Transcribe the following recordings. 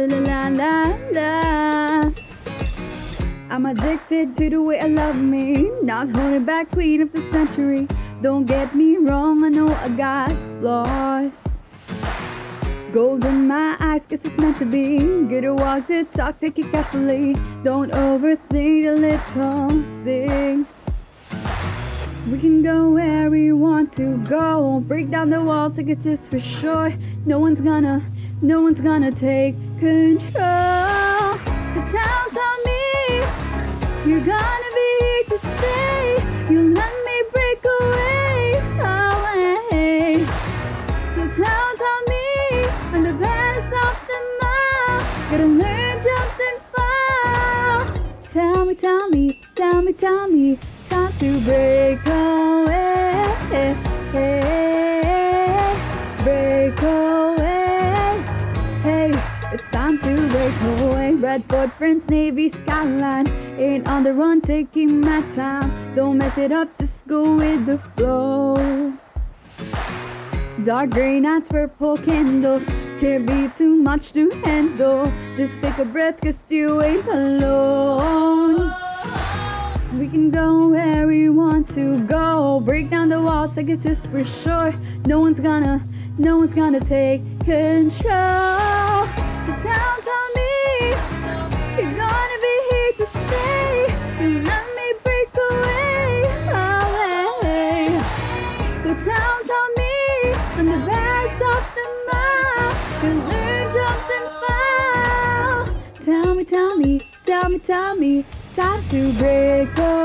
La la la la. I'm addicted to the way I love me. Not holding back, queen of the century. Don't get me wrong, I know I got lost. Gold in my eyes, guess it's meant to be. Good to walk the talk, take it carefully. Don't overthink the little things. We can go where we want to go. Break down the walls, I guess this for sure. No one's gonna, no one's gonna take control. So tell, tell me, you're gonna be here to stay. You let me break away, away. So tell, tell me, when the baddest of them all, gotta learn, jump and fall. Tell me, tell me, tell me, tell me, time to break it's time to break away. Red footprints, navy skyline. Ain't on the run, taking my time. Don't mess it up, just go with the flow. Dark gray nights, purple candles Can't be too much to handle Just take a breath cause you ain't alone We can go where we want to go Break down the walls, I guess it's for sure No one's gonna, no one's gonna take control Tell, me You're gonna be here to stay You let me break away, away So tell, me the best of. You learn, jump and fall. Tell me, tell me, tell me, tell me. Time to break away.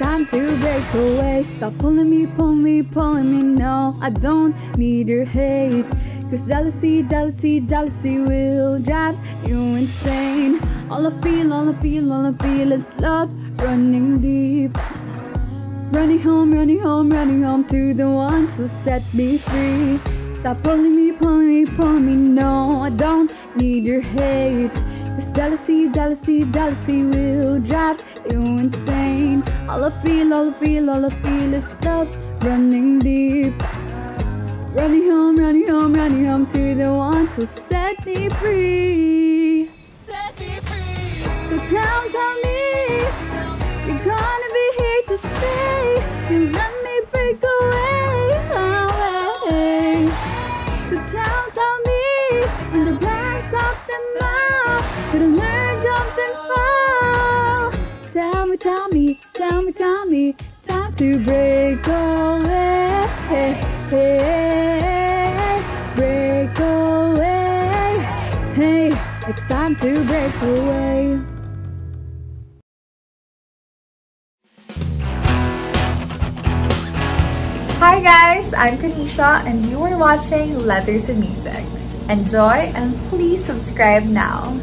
Time to break away. Stop pulling me, pulling me, pulling me. No, I don't need your hate. Cause jealousy, jealousy, jealousy will drive you insane. All I feel, all I feel, all I feel is love running deep. Running home, running home, running home to the ones who set me free. Stop pulling me, pulling me, pulling me. No, I don't need your hate. Jealousy, jealousy, jealousy will drive you insane. All I feel, all I feel, all I feel is love running deep. Running home, running home, running home to the ones who set me free. Gonna learn, jump and fall. Tell me, tell me, tell me, tell me, time to break away, break away. Hey, it's time to break away. Hi guys, I'm Kanishia and you are watching Letters and Music. Enjoy and please subscribe now.